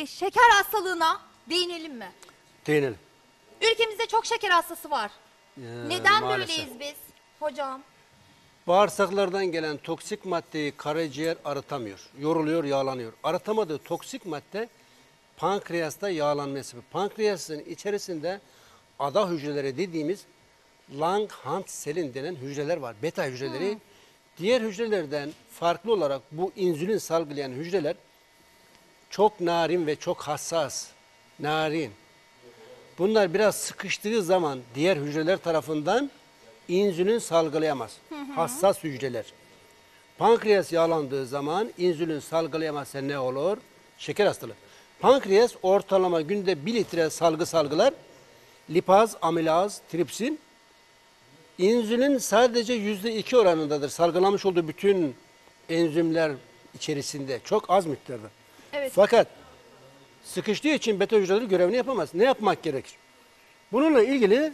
e, şeker hastalığına değinelim mi? Değinelim. Ülkemizde çok şeker hastası var. Ee, Neden maalesef. böyleyiz biz hocam? Bağırsaklardan gelen toksik maddeyi karaciğer arıtamıyor. Yoruluyor, yağlanıyor. Arıtamadığı toksik madde pankreasta yağlanma sebebi. Pankreasın içerisinde ada hücreleri dediğimiz Langhans-selin denen hücreler var. Beta hücreleri. Diğer hücrelerden farklı olarak bu insülin salgılayan hücreler çok narin ve çok hassas. Narin. Bunlar biraz sıkıştığı zaman diğer hücreler tarafından insülin salgılayamaz. Hassas hücreler. Pankreas yağlandığı zaman insülin salgılayamazsa ne olur? Şeker hastalığı. Pankreas ortalama günde 1 litre salgı salgılar. Lipaz, amilaz, tripsin. İnsülin sadece %2 oranındadır. Salgılamış olduğu bütün enzimler içerisinde. Çok az miktarda. Evet. Fakat sıkıştığı için beta hücreleri görevini yapamaz. Ne yapmak gerekir? Bununla ilgili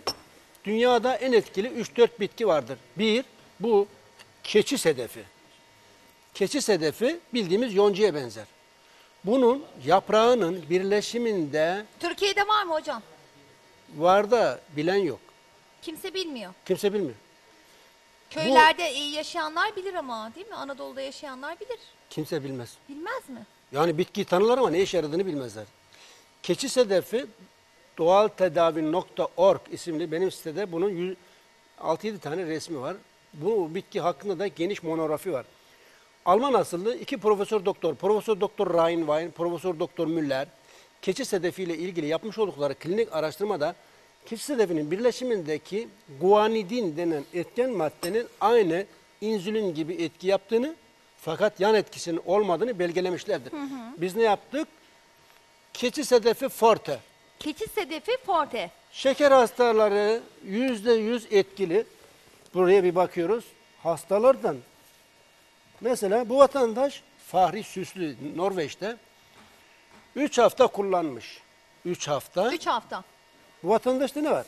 dünyada en etkili 3-4 bitki vardır. Bir, bu keçi sedefi. Keçi sedefi bildiğimiz yoncaya benzer. Bunun yaprağının birleşiminde Türkiye'de var mı hocam? var da bilen yok. Kimse bilmiyor. Kimse bilmiyor. Köylerde e, yaşayanlar bilir ama değil mi? Anadolu'da yaşayanlar bilir. Kimse bilmez. Bilmez mi? Yani bitkiyi tanırlar ama ne işe yaradığını bilmezler. Keçi sedefi doğaltedavi.org isimli benim sitede bunun yüz- 6-7 tane resmi var. Bu bitki hakkında da geniş monografi var. Alman asıllı iki profesör doktor, Profesör Doktor Rheinwein, Profesör Doktor Müller, keçi sedefiyle ilgili yapmış oldukları klinik araştırmada keçi sedefinin birleşimindeki guanidin denen etken maddenin aynı insülin gibi etki yaptığını fakat yan etkisinin olmadığını belgelemişlerdir. Biz ne yaptık? Keçi sedefi forte. Keçi sedefi forte. Şeker hastaları yüzde yüz etkili. Buraya bir bakıyoruz. Hastalardan mesela bu vatandaş Fahri Süslü Norveç'te 3 hafta kullanmış. 3 hafta. 3 hafta. Bu vatandaşta ne var?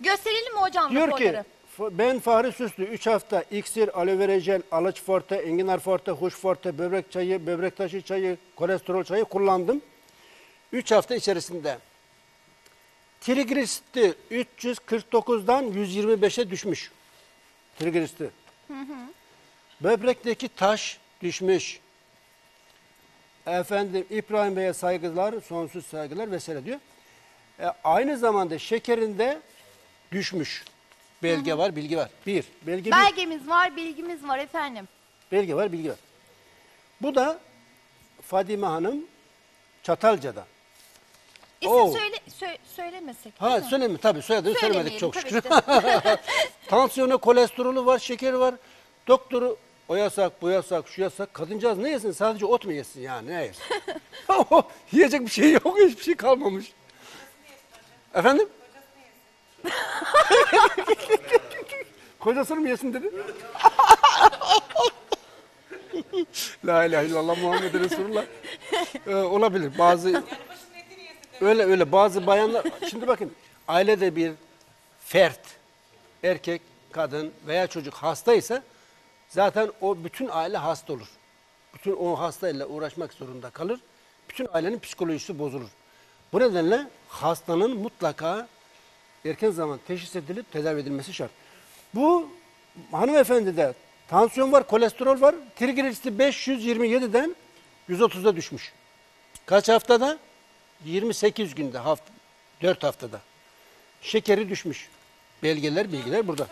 Gösterelim mi hocam Diyor ki raporları? "F- ben Fahri Süslü 3 hafta iksir, aloe vera jel, alaç forte, enginar forte, huş forte, böbrek çayı, böbrek taşı çayı, kolesterol çayı kullandım. 3 hafta içerisinde trigliseriti 349'dan 125'e düşmüş. Trigliseriti. Böbrekteki taş düşmüş. Efendim İbrahim Bey'e saygılar, sonsuz saygılar vesaire diyor. E, aynı zamanda şekerinde düşmüş. Belge var, bilgi var. Bir, belge bir, Belgemiz var, bilgimiz var efendim. belge var, bilgi var. Bu da Fadime Hanım Çatalca'da. İsim Oo. söyle, sö- söylemesek. Ha değil mi? söyleme tabii soyadını söylemedik çok şükür. Tansiyonu, kolesterolü var, şekeri var. Doktoru o yasak, bu yasak, şu yasak. Kadıncağız ne yesin? Sadece ot mu yesin yani? Ne yesin? Yiyecek bir şey yok, hiçbir şey kalmamış. Efendim? Kocasını mı yesin dedi? La ilahe illallah Muhammed Resulullah. Ee, olabilir. Bazı öyle öyle bazı bayanlar şimdi bakın ailede bir fert erkek, kadın veya çocuk hastaysa zaten o bütün aile hasta olur. Bütün o hastayla uğraşmak zorunda kalır. Bütün ailenin psikolojisi bozulur. Bu nedenle hastanın mutlaka erken zaman teşhis edilip tedavi edilmesi şart. Bu hanımefendide tansiyon var, kolesterol var. Trigliseriti 527'den 130'a düşmüş. Kaç haftada? 28 günde, haft 4 haftada. Şekeri düşmüş. Belgeler, bilgiler burada.